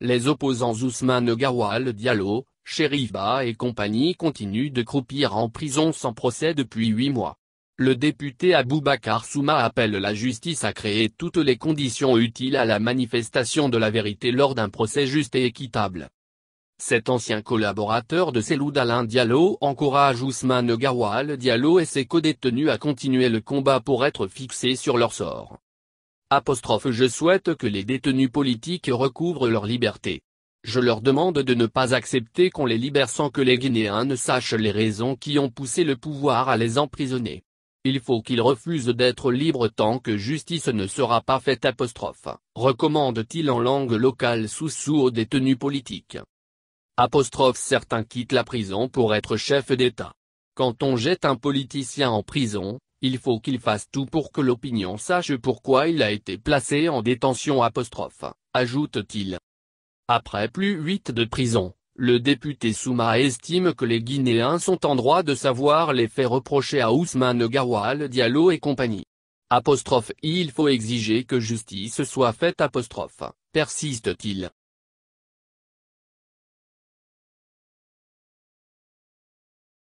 les opposants Ousmane Gawal Diallo, Chérif Ba et compagnie continuent de croupir en prison sans procès depuis huit mois. Le député Aboubacar Souma appelle la justice à créer toutes les conditions utiles à la manifestation de la vérité lors d'un procès juste et équitable. Cet ancien collaborateur de Seloud Alain Diallo encourage Ousmane Gawal Diallo et ses codétenus à continuer le combat pour être fixés sur leur sort. Je souhaite que les détenus politiques recouvrent leur liberté. Je leur demande de ne pas accepter qu'on les libère sans que les Guinéens ne sachent les raisons qui ont poussé le pouvoir à les emprisonner. Il faut qu'ils refusent d'être libres tant que justice ne sera pas faite apostrophe, recommande-t-il en langue locale sous-sous aux détenus politiques? Apostrophe Certains quittent la prison pour être chef d'État. Quand on jette un politicien en prison, il faut qu'il fasse tout pour que l'opinion sache pourquoi il a été placé en détention ajoute-t-il. Après plus 8 de prison, le député Souma estime que les Guinéens sont en droit de savoir les faits reprochés à Ousmane Gawal Diallo et compagnie. Il faut exiger que justice soit faite apostrophe, persiste-t-il.